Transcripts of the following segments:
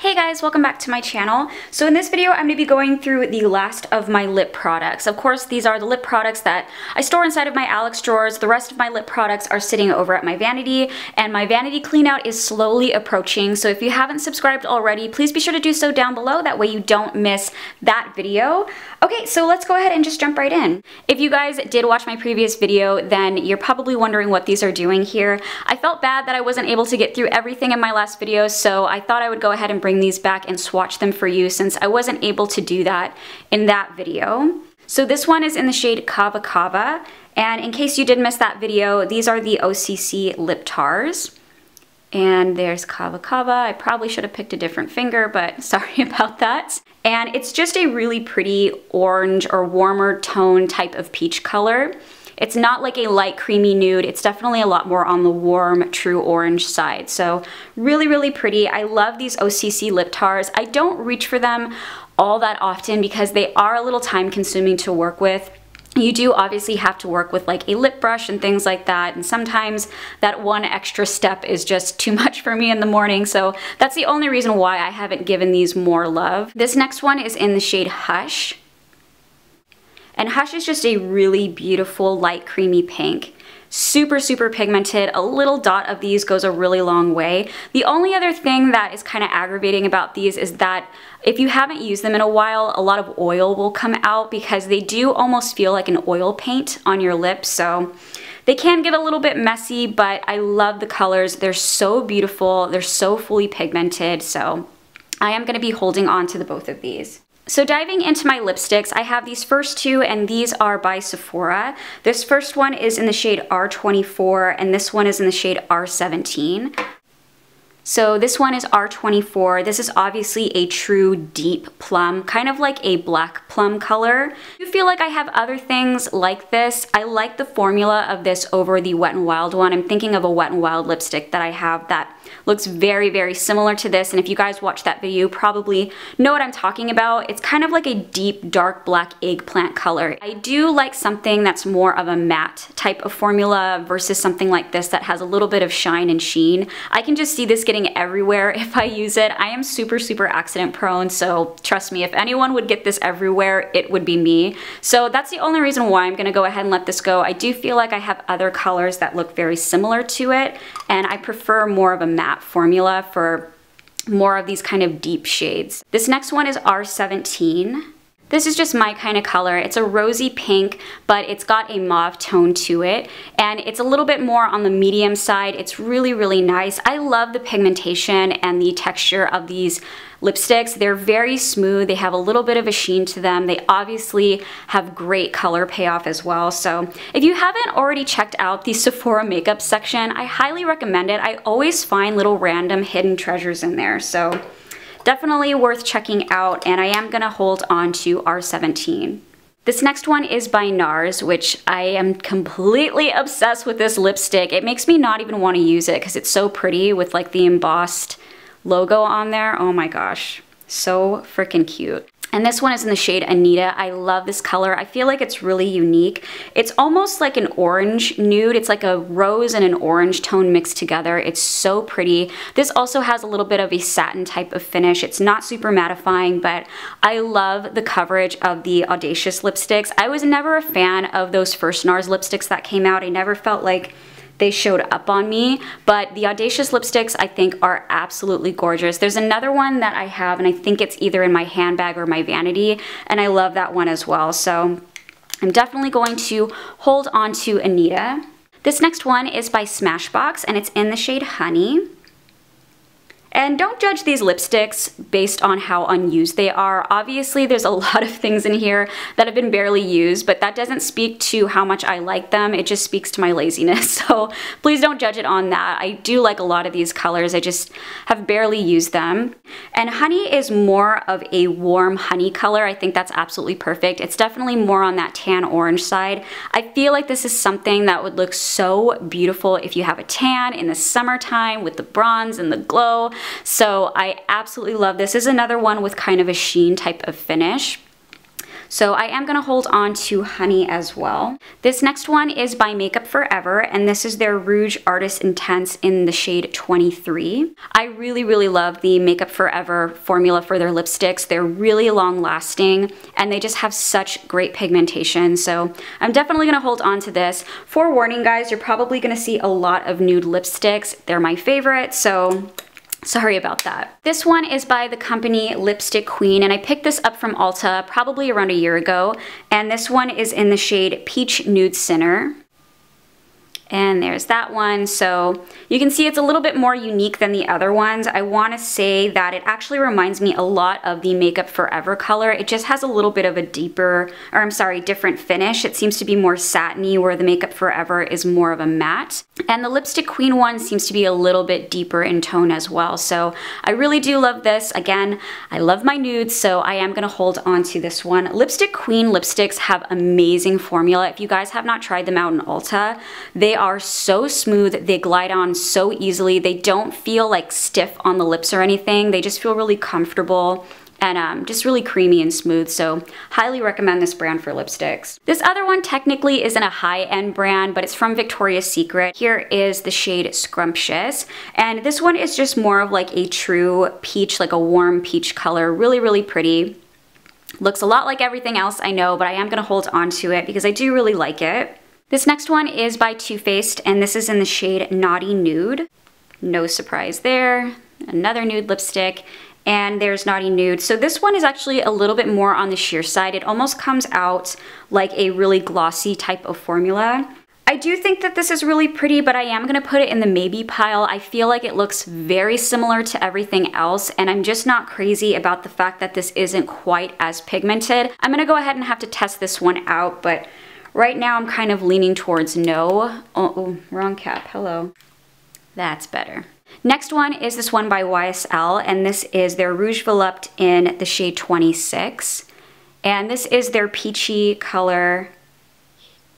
Hey guys, welcome back to my channel. So in this video, I'm going to be going through the last of my lip products. Of course, these are the lip products that I store inside of my Alex drawers. The rest of my lip products are sitting over at my vanity, and my vanity clean out is slowly approaching. So if you haven't subscribed already, please be sure to do so down below. That way you don't miss that video. Okay, so let's go ahead and just jump right in. If you guys did watch my previous video, then you're probably wondering what these are doing here. I felt bad that I wasn't able to get through everything in my last video, so I thought I would go ahead and bring bring these back and swatch them for you since I wasn't able to do that in that video. So this one is in the shade Kava Kava, and in case you did miss that video, these are the OCC lip tars. And there's Kava Kava. I probably should have picked a different finger, but sorry about that. And it's just a really pretty orange or warmer tone type of peach color. It's not like a light creamy nude. It's definitely a lot more on the warm, true orange side. So really, really pretty. I love these OCC lip tars. I don't reach for them all that often because they are a little time consuming to work with. You do obviously have to work with like a lip brush and things like that and sometimes that one extra step is just too much for me in the morning so that's the only reason why I haven't given these more love. This next one is in the shade Hush. And Hush is just a really beautiful light creamy pink. Super, super pigmented. A little dot of these goes a really long way. The only other thing that is kind of aggravating about these is that if you haven't used them in a while, a lot of oil will come out because they do almost feel like an oil paint on your lips. So they can get a little bit messy, but I love the colors. They're so beautiful. They're so fully pigmented. So I am going to be holding on to the both of these. So diving into my lipsticks, I have these first two and these are by Sephora. This first one is in the shade R24 and this one is in the shade R17. So this one is R24. This is obviously a true deep plum, kind of like a black plum color. I feel like I have other things like this. I like the formula of this over the Wet n Wild one. I'm thinking of a Wet n Wild lipstick that I have that looks very, very similar to this. And if you guys watched that video, probably know what I'm talking about. It's kind of like a deep, dark black eggplant color. I do like something that's more of a matte type of formula versus something like this that has a little bit of shine and sheen. I can just see this getting everywhere if I use it. I am super, super accident prone, so trust me, if anyone would get this everywhere, it would be me. So that's the only reason why I'm gonna go ahead and let this go. I do feel like I have other colors that look very similar to it, and I prefer more of a matte formula for more of these kind of deep shades. This next one is R17. This is just my kind of color. It's a rosy pink, but it's got a mauve tone to it. And it's a little bit more on the medium side. It's really, really nice. I love the pigmentation and the texture of these lipsticks. They're very smooth. They have a little bit of a sheen to them. They obviously have great color payoff as well. So if you haven't already checked out the Sephora makeup section, I highly recommend it. I always find little random hidden treasures in there. So Definitely worth checking out, and I am gonna hold on to R17. This next one is by NARS, which I am completely obsessed with this lipstick. It makes me not even want to use it because it's so pretty with like the embossed logo on there. Oh my gosh, so freaking cute. And this one is in the shade Anita. I love this color. I feel like it's really unique. It's almost like an orange nude. It's like a rose and an orange tone mixed together. It's so pretty. This also has a little bit of a satin type of finish. It's not super mattifying, but I love the coverage of the Audacious lipsticks. I was never a fan of those first NARS lipsticks that came out. I never felt like they showed up on me. But the Audacious lipsticks I think are absolutely gorgeous. There's another one that I have and I think it's either in my handbag or my vanity and I love that one as well. So I'm definitely going to hold on to Anita. This next one is by Smashbox and it's in the shade Honey. And don't judge these lipsticks based on how unused they are. Obviously, there's a lot of things in here that have been barely used, but that doesn't speak to how much I like them. It just speaks to my laziness. So please don't judge it on that. I do like a lot of these colors. I just have barely used them. And honey is more of a warm honey color. I think that's absolutely perfect. It's definitely more on that tan orange side. I feel like this is something that would look so beautiful if you have a tan in the summertime with the bronze and the glow. So I absolutely love this. this is another one with kind of a sheen type of finish. So I am gonna hold on to Honey as well. This next one is by Makeup Forever, and this is their Rouge Artist Intense in the shade 23. I really, really love the Makeup Forever formula for their lipsticks. They're really long lasting, and they just have such great pigmentation. So I'm definitely gonna hold on to this. Forewarning guys, you're probably gonna see a lot of nude lipsticks. They're my favorite, so Sorry about that. This one is by the company Lipstick Queen and I picked this up from Ulta probably around a year ago and this one is in the shade Peach Nude Center. And there's that one. So you can see it's a little bit more unique than the other ones. I want to say that it actually reminds me a lot of the Makeup Forever color. It just has a little bit of a deeper, or I'm sorry, different finish. It seems to be more satiny where the Makeup Forever is more of a matte. And the Lipstick Queen one seems to be a little bit deeper in tone as well. So I really do love this. Again, I love my nudes, so I am to hold on to this one. Lipstick Queen lipsticks have amazing formula. If you guys have not tried them out in Ulta, they are so smooth. They glide on so easily. They don't feel like stiff on the lips or anything. They just feel really comfortable and um, just really creamy and smooth. So highly recommend this brand for lipsticks. This other one technically isn't a high-end brand, but it's from Victoria's Secret. Here is the shade Scrumptious. And this one is just more of like a true peach, like a warm peach color. Really, really pretty. Looks a lot like everything else I know, but I am gonna hold on to it because I do really like it. This next one is by Too Faced, and this is in the shade Naughty Nude. No surprise there. Another nude lipstick, and there's Naughty Nude. So this one is actually a little bit more on the sheer side. It almost comes out like a really glossy type of formula. I do think that this is really pretty, but I am gonna put it in the maybe pile. I feel like it looks very similar to everything else, and I'm just not crazy about the fact that this isn't quite as pigmented. I'm gonna go ahead and have to test this one out, but Right now I'm kind of leaning towards no. Oh, oh, wrong cap, hello. That's better. Next one is this one by YSL, and this is their Rouge Volupte in the shade 26. And this is their peachy color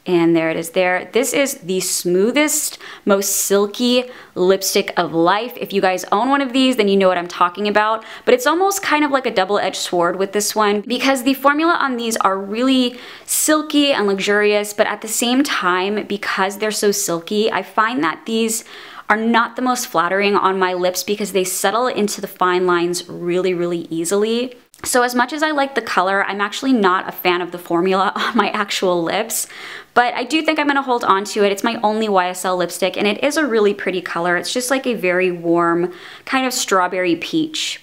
and there it is there. This is the smoothest, most silky lipstick of life. If you guys own one of these, then you know what I'm talking about. But it's almost kind of like a double-edged sword with this one because the formula on these are really silky and luxurious, but at the same time, because they're so silky, I find that these are not the most flattering on my lips because they settle into the fine lines really, really easily. So as much as I like the color, I'm actually not a fan of the formula on my actual lips, but I do think I'm gonna hold on to it. It's my only YSL lipstick and it is a really pretty color. It's just like a very warm kind of strawberry peach.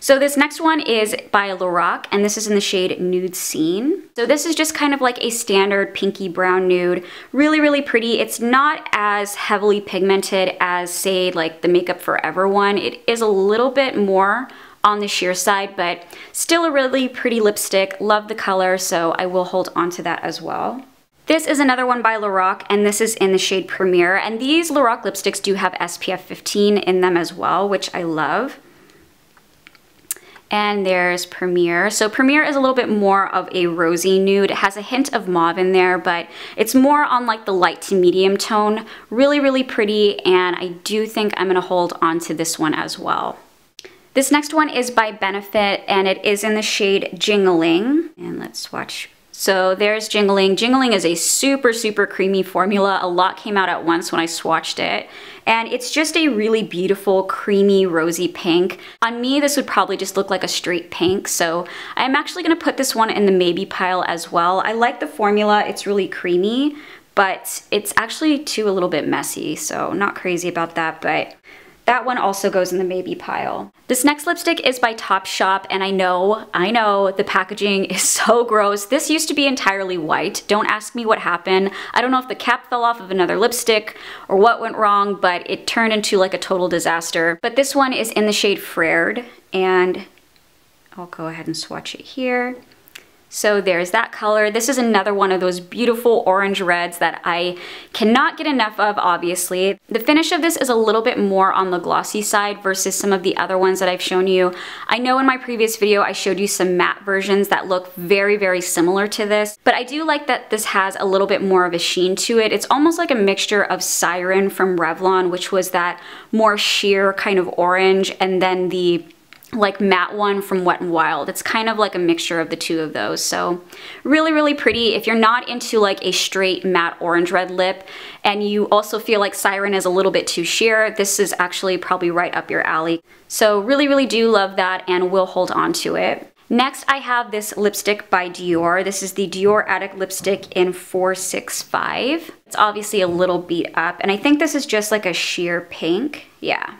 So this next one is by Lorac and this is in the shade Nude Scene. So this is just kind of like a standard pinky brown nude. Really, really pretty. It's not as heavily pigmented as say like the Makeup Forever one. It is a little bit more on the sheer side, but still a really pretty lipstick. Love the color, so I will hold on to that as well. This is another one by Lorac, and this is in the shade Premier, and these Lorac lipsticks do have SPF 15 in them as well, which I love. And there's Premier. So Premier is a little bit more of a rosy nude. It has a hint of mauve in there, but it's more on like the light to medium tone. Really, really pretty, and I do think I'm gonna hold on to this one as well. This next one is by Benefit and it is in the shade Jingling. And let's swatch. So there's Jingling. Jingling is a super, super creamy formula. A lot came out at once when I swatched it. And it's just a really beautiful, creamy, rosy pink. On me, this would probably just look like a straight pink. So I'm actually gonna put this one in the maybe pile as well. I like the formula, it's really creamy, but it's actually too a little bit messy. So not crazy about that, but that one also goes in the maybe pile. This next lipstick is by Topshop and I know, I know the packaging is so gross. This used to be entirely white. Don't ask me what happened. I don't know if the cap fell off of another lipstick or what went wrong, but it turned into like a total disaster. But this one is in the shade Frared and I'll go ahead and swatch it here. So there's that color. This is another one of those beautiful orange reds that I cannot get enough of, obviously. The finish of this is a little bit more on the glossy side versus some of the other ones that I've shown you. I know in my previous video I showed you some matte versions that look very, very similar to this, but I do like that this has a little bit more of a sheen to it. It's almost like a mixture of Siren from Revlon, which was that more sheer kind of orange, and then the like matte one from Wet n Wild. It's kind of like a mixture of the two of those. So really, really pretty. If you're not into like a straight matte orange red lip and you also feel like Siren is a little bit too sheer, this is actually probably right up your alley. So really, really do love that and will hold on to it. Next, I have this lipstick by Dior. This is the Dior Addict lipstick in 465. It's obviously a little beat up, and I think this is just like a sheer pink. Yeah,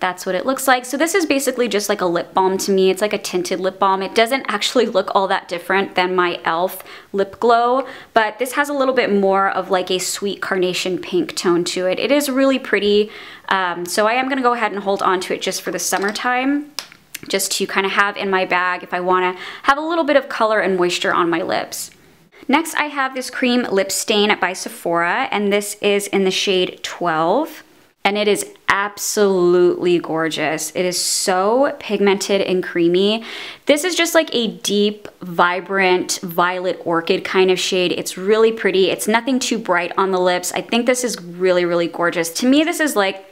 that's what it looks like. So this is basically just like a lip balm to me. It's like a tinted lip balm. It doesn't actually look all that different than my e.l.f. lip glow, but this has a little bit more of like a sweet carnation pink tone to it. It is really pretty, um, so I am gonna go ahead and hold on to it just for the summertime just to kind of have in my bag if I wanna have a little bit of color and moisture on my lips. Next, I have this cream lip stain by Sephora, and this is in the shade 12 and it is absolutely gorgeous. It is so pigmented and creamy. This is just like a deep, vibrant, violet orchid kind of shade. It's really pretty. It's nothing too bright on the lips. I think this is really, really gorgeous. To me, this is like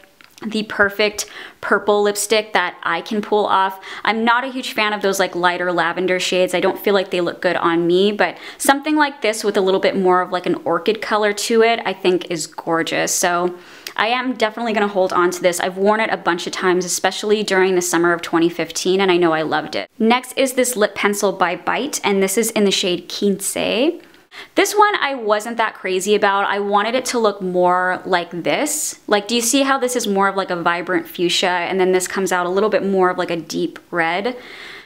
the perfect purple lipstick that I can pull off. I'm not a huge fan of those like lighter lavender shades. I don't feel like they look good on me, but something like this with a little bit more of like an orchid color to it, I think is gorgeous. So I am definitely gonna hold on to this. I've worn it a bunch of times, especially during the summer of 2015, and I know I loved it. Next is this lip pencil by Bite, and this is in the shade Quince. This one I wasn't that crazy about. I wanted it to look more like this. Like, do you see how this is more of like a vibrant fuchsia and then this comes out a little bit more of like a deep red?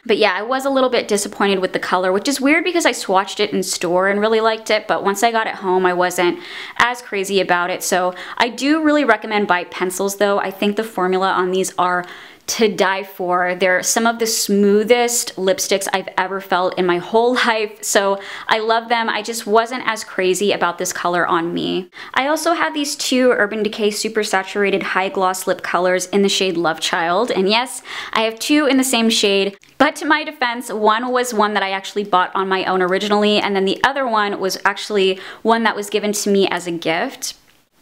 But yeah, I was a little bit disappointed with the color, which is weird because I swatched it in store and really liked it, but once I got it home, I wasn't as crazy about it. So I do really recommend Bite pencils though. I think the formula on these are to die for. They're some of the smoothest lipsticks I've ever felt in my whole life, so I love them. I just wasn't as crazy about this color on me. I also have these two Urban Decay Super Saturated High Gloss Lip colors in the shade Love Child, and yes, I have two in the same shade, but to my defense, one was one that I actually bought on my own originally, and then the other one was actually one that was given to me as a gift.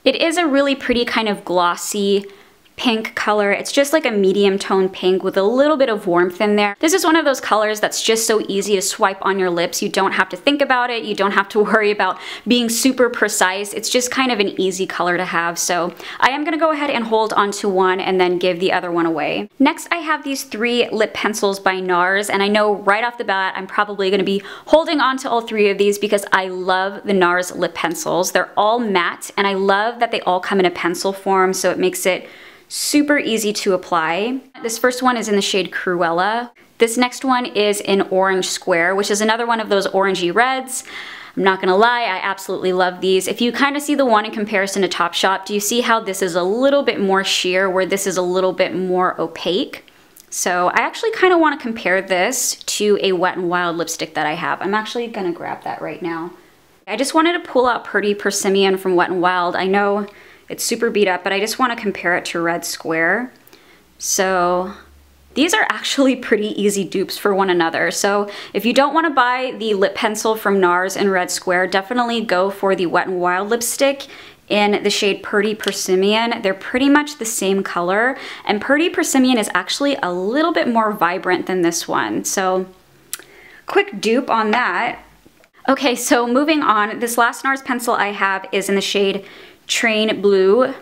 It is a really pretty kind of glossy pink color. It's just like a medium tone pink with a little bit of warmth in there. This is one of those colors that's just so easy to swipe on your lips. You don't have to think about it. You don't have to worry about being super precise. It's just kind of an easy color to have. So I am gonna go ahead and hold onto one and then give the other one away. Next, I have these three lip pencils by NARS. And I know right off the bat, I'm probably gonna be holding on to all three of these because I love the NARS lip pencils. They're all matte and I love that they all come in a pencil form. So it makes it super easy to apply. This first one is in the shade Cruella. This next one is in Orange Square, which is another one of those orangey reds. I'm not gonna lie, I absolutely love these. If you kind of see the one in comparison to Topshop, do you see how this is a little bit more sheer where this is a little bit more opaque? So I actually kind of want to compare this to a Wet n Wild lipstick that I have. I'm actually gonna grab that right now. I just wanted to pull out Pretty Persimmon from Wet n Wild. I know it's super beat up, but I just want to compare it to Red Square. So these are actually pretty easy dupes for one another. So if you don't want to buy the lip pencil from NARS in Red Square, definitely go for the Wet n Wild lipstick in the shade Pretty Persimmon. They're pretty much the same color, and Pretty Persimmon is actually a little bit more vibrant than this one. So quick dupe on that. Okay, so moving on, this last NARS pencil I have is in the shade Train Bleu.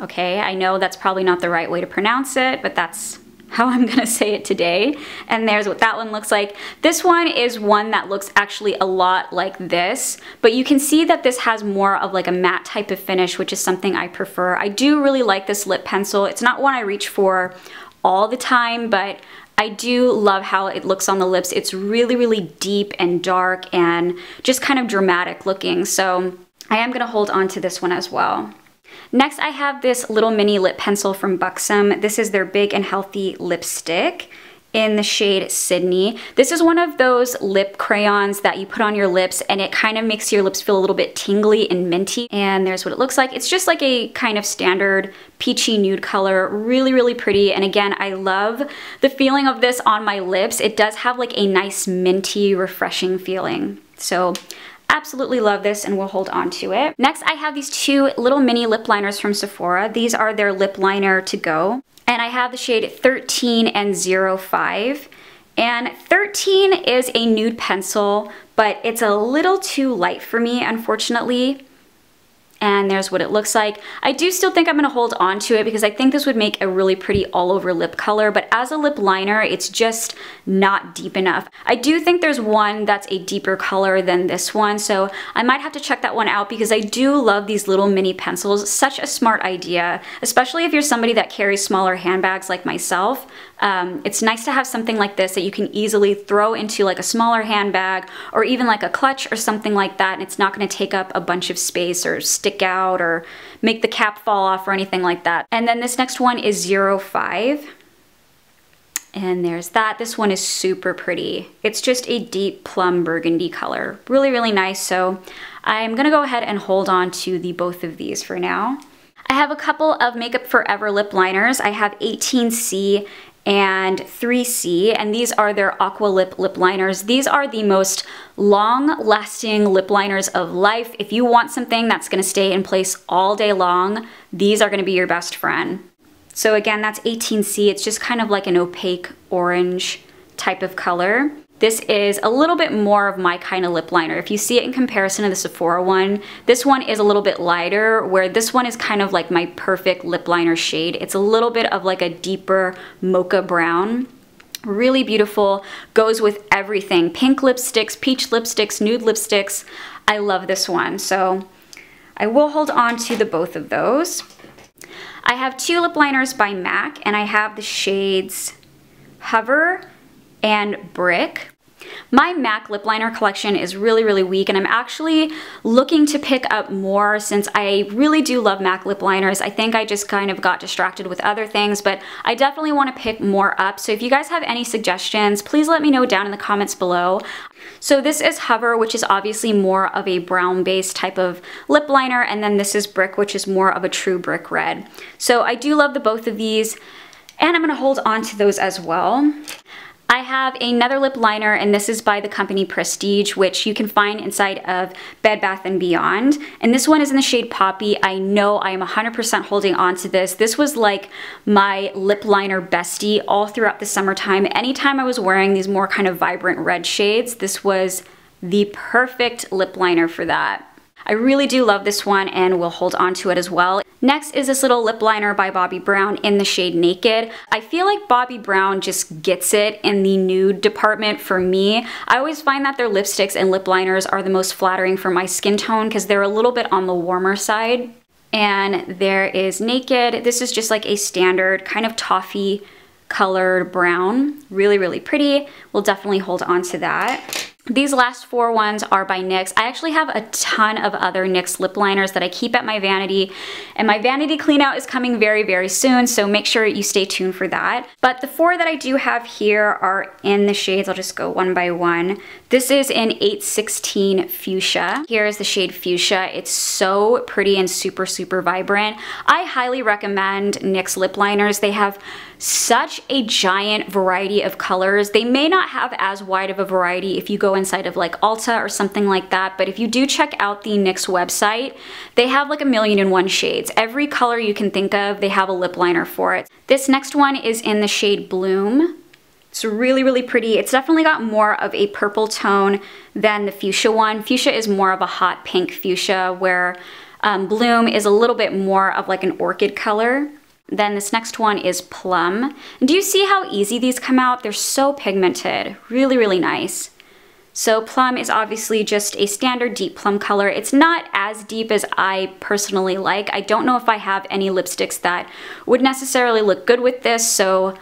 Okay, I know that's probably not the right way to pronounce it, but that's how I'm gonna say it today. And there's what that one looks like. This one is one that looks actually a lot like this, but you can see that this has more of like a matte type of finish, which is something I prefer. I do really like this lip pencil. It's not one I reach for all the time, but I do love how it looks on the lips. It's really, really deep and dark and just kind of dramatic looking. So I am going to hold on to this one as well. Next, I have this little mini lip pencil from Buxom. This is their Big and Healthy lipstick in the shade Sydney. This is one of those lip crayons that you put on your lips and it kind of makes your lips feel a little bit tingly and minty. And there's what it looks like. It's just like a kind of standard peachy nude color. Really, really pretty. And again, I love the feeling of this on my lips. It does have like a nice minty, refreshing feeling. So Absolutely love this and will hold on to it. Next, I have these two little mini lip liners from Sephora. These are their lip liner to go. And I have the shade 13 and 05. And 13 is a nude pencil, but it's a little too light for me, unfortunately and there's what it looks like. I do still think I'm gonna hold on to it because I think this would make a really pretty all over lip color, but as a lip liner, it's just not deep enough. I do think there's one that's a deeper color than this one, so I might have to check that one out because I do love these little mini pencils. Such a smart idea, especially if you're somebody that carries smaller handbags like myself. Um, it's nice to have something like this that you can easily throw into like a smaller handbag or even like a clutch or something like that and it's not going to take up a bunch of space or stick out or make the cap fall off or anything like that. And then this next one is 05. And there's that. This one is super pretty. It's just a deep plum burgundy color. Really, really nice. So I'm gonna go ahead and hold on to the both of these for now. I have a couple of Makeup Forever lip liners. I have 18C and 3C, and these are their Aqua Lip lip liners. These are the most long-lasting lip liners of life. If you want something that's gonna stay in place all day long, these are gonna be your best friend. So again, that's 18C. It's just kind of like an opaque orange type of color. This is a little bit more of my kind of lip liner. If you see it in comparison to the Sephora one, this one is a little bit lighter, where this one is kind of like my perfect lip liner shade. It's a little bit of like a deeper mocha brown. Really beautiful, goes with everything. Pink lipsticks, peach lipsticks, nude lipsticks. I love this one, so I will hold on to the both of those. I have two lip liners by MAC, and I have the shades Hover and Brick. My MAC lip liner collection is really, really weak and I'm actually looking to pick up more since I really do love MAC lip liners. I think I just kind of got distracted with other things, but I definitely want to pick more up. So if you guys have any suggestions, please let me know down in the comments below. So this is Hover, which is obviously more of a brown based type of lip liner, and then this is Brick, which is more of a true brick red. So I do love the both of these, and I'm gonna hold on to those as well. I have another lip liner and this is by the company Prestige which you can find inside of Bed Bath & Beyond and this one is in the shade Poppy. I know I am 100% holding on to this. This was like my lip liner bestie all throughout the summertime. Anytime I was wearing these more kind of vibrant red shades, this was the perfect lip liner for that. I really do love this one and will hold on to it as well. Next is this little lip liner by Bobbi Brown in the shade Naked. I feel like Bobbi Brown just gets it in the nude department for me. I always find that their lipsticks and lip liners are the most flattering for my skin tone because they're a little bit on the warmer side. And there is Naked. This is just like a standard kind of toffee colored brown. Really, really pretty. We'll definitely hold on to that. These last four ones are by NYX. I actually have a ton of other NYX lip liners that I keep at my vanity and my vanity clean out is coming very, very soon, so make sure you stay tuned for that. But the four that I do have here are in the shades. I'll just go one by one. This is in 816 Fuchsia. Here is the shade Fuchsia. It's so pretty and super, super vibrant. I highly recommend NYX lip liners. They have such a giant variety of colors. They may not have as wide of a variety if you go inside of like Ulta or something like that, but if you do check out the NYX website, they have like a million and one shades. Every color you can think of, they have a lip liner for it. This next one is in the shade Bloom. It's really, really pretty. It's definitely got more of a purple tone than the fuchsia one. Fuchsia is more of a hot pink fuchsia where um, Bloom is a little bit more of like an orchid color. Then this next one is Plum. And do you see how easy these come out? They're so pigmented, really, really nice. So plum is obviously just a standard deep plum color. It's not as deep as I personally like. I don't know if I have any lipsticks that would necessarily look good with this, so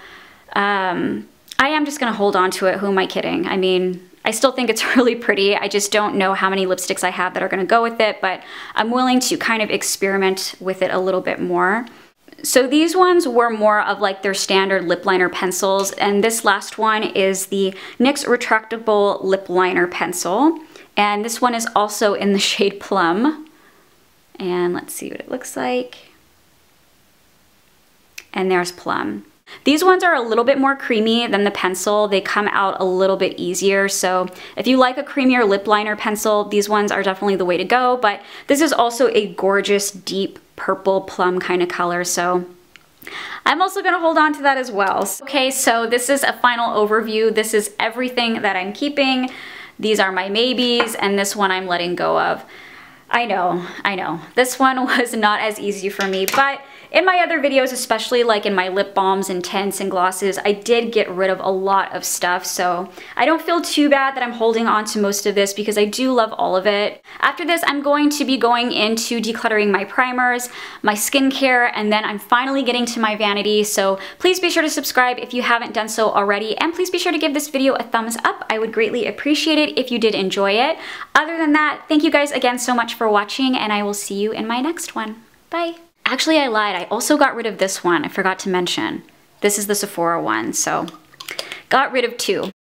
um, I am just gonna hold on to it. Who am I kidding? I mean, I still think it's really pretty. I just don't know how many lipsticks I have that are gonna go with it, but I'm willing to kind of experiment with it a little bit more. So these ones were more of like their standard lip liner pencils and this last one is the NYX Retractable Lip Liner Pencil and this one is also in the shade Plum and let's see what it looks like and there's Plum. These ones are a little bit more creamy than the pencil. They come out a little bit easier. So if you like a creamier lip liner pencil, these ones are definitely the way to go. But this is also a gorgeous deep purple plum kind of color. So I'm also gonna hold on to that as well. Okay, so this is a final overview. This is everything that I'm keeping. These are my maybes, and this one I'm letting go of. I know, I know. This one was not as easy for me, but in my other videos, especially like in my lip balms and tints and glosses, I did get rid of a lot of stuff, so I don't feel too bad that I'm holding on to most of this because I do love all of it. After this, I'm going to be going into decluttering my primers, my skincare, and then I'm finally getting to my vanity, so please be sure to subscribe if you haven't done so already, and please be sure to give this video a thumbs up. I would greatly appreciate it if you did enjoy it. Other than that, thank you guys again so much for watching, and I will see you in my next one. Bye! Actually, I lied. I also got rid of this one. I forgot to mention. This is the Sephora one, so got rid of two.